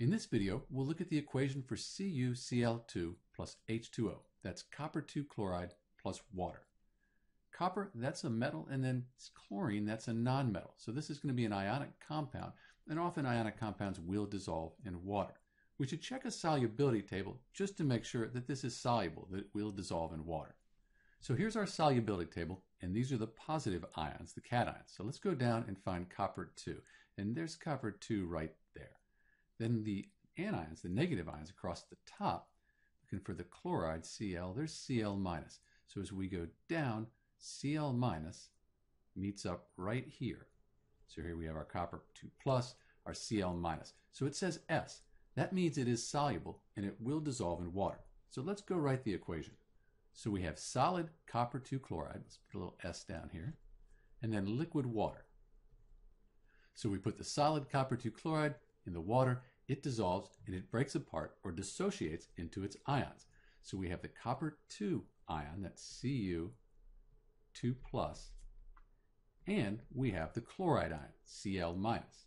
In this video, we'll look at the equation for CuCl2 plus H2O. That's copper 2 chloride plus water. Copper, that's a metal, and then chlorine, that's a nonmetal. So this is going to be an ionic compound, and often ionic compounds will dissolve in water. We should check a solubility table just to make sure that this is soluble, that it will dissolve in water. So here's our solubility table, and these are the positive ions, the cations. So let's go down and find copper 2. And there's copper 2 right there. Then the anions, the negative ions across the top, looking for the chloride, Cl, there's Cl minus. So as we go down, Cl minus meets up right here. So here we have our copper 2 plus, our Cl minus. So it says S. That means it is soluble and it will dissolve in water. So let's go write the equation. So we have solid copper 2 chloride, let's put a little S down here, and then liquid water. So we put the solid copper 2 chloride in the water, it dissolves and it breaks apart or dissociates into its ions. So we have the copper 2 ion, that's Cu 2 plus, and we have the chloride ion, Cl minus.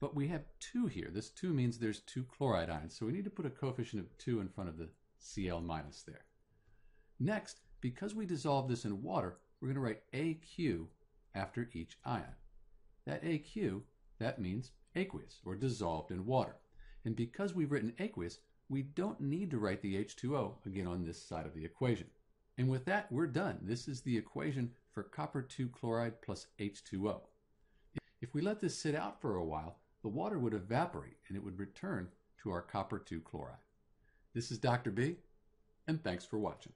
But we have 2 here. This 2 means there's two chloride ions, so we need to put a coefficient of 2 in front of the Cl minus there. Next, because we dissolve this in water, we're going to write AQ after each ion. That AQ, that means aqueous, or dissolved in water. And because we've written aqueous, we don't need to write the H2O again on this side of the equation. And with that, we're done. This is the equation for copper 2 chloride plus H2O. If we let this sit out for a while, the water would evaporate and it would return to our copper 2 chloride. This is Dr. B, and thanks for watching.